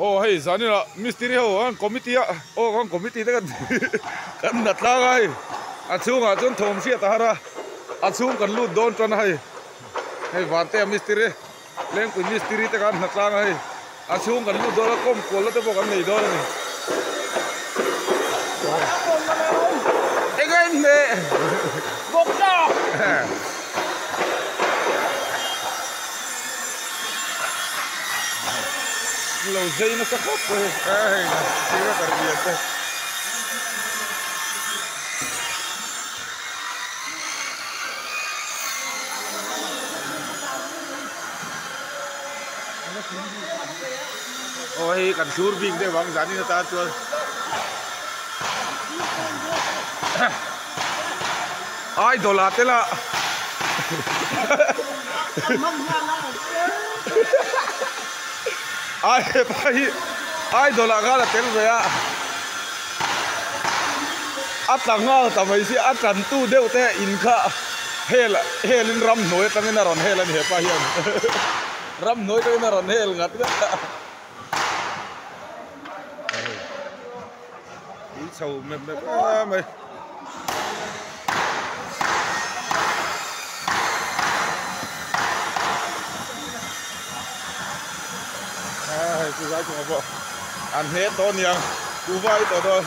Oh, hei, zani la misteri ho, an komiti ya, oh, an komiti de kan kan natla ga hei. Achung a chun thom sia ta ra. Achung kan lu don ton hei. Hei warte misteri leng kun misteri te kan natla ga hei. Achung kan lu dora kom kola te bo kan nei dora ni. Again me. Bokka. Losei no saco, pues. Ay, no, sigo perdiendo. Ôi, cần xuống vinh để bóng rắn ai pai ai, đồ lạt là tên rồi à at lang nga ta mai si at kan tu deu te in kha hel helin ram noi tang na ron helan he pa hian ram noi tang na ron hel ngat ga ý sầu mềm mềm quá, mày. cứ ra chúng nó ăn hết to nhiều cứ vay tao thôi